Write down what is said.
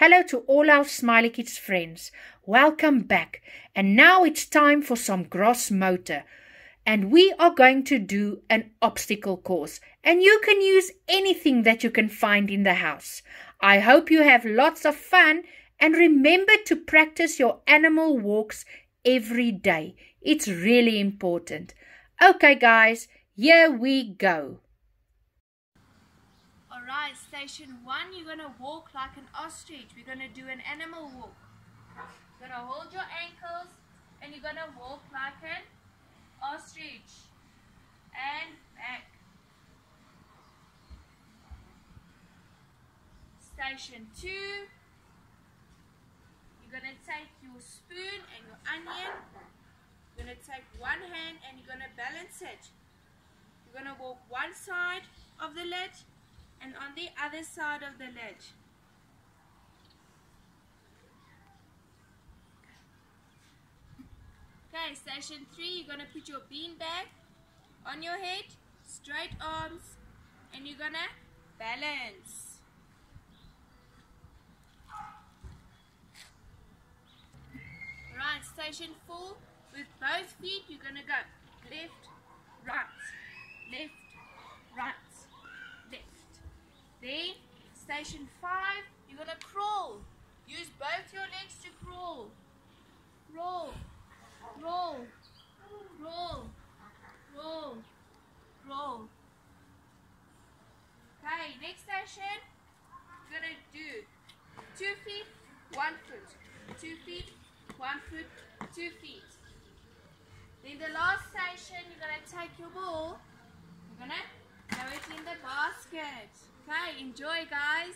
Hello to all our Smiley Kids friends. Welcome back. And now it's time for some gross motor. And we are going to do an obstacle course. And you can use anything that you can find in the house. I hope you have lots of fun and remember to practice your animal walks every day. It's really important. Okay, guys, here we go. Alright, station one, you're going to walk like an ostrich. We're going to do an animal walk. You're going to hold your ankles and you're going to walk like an ostrich. And back. Station two, you're going to take your spoon and your onion. You're going to take one hand and you're going to balance it. You're going to walk one side of the ledge and on the other side of the ledge. Okay, station three, you're to put your bean bag on your head, straight arms, and you're to balance. Right, station four, with both feet, you're going to go left, right, left, right, then, station five, you're gonna crawl. Use both your legs to crawl. Roll, roll, roll, roll, roll. Okay, next station, you're gonna do two feet, one foot, two feet, one foot, two feet. Then the last station, you're gonna take your ball, you're gonna throw it in the basket. Okay, enjoy guys.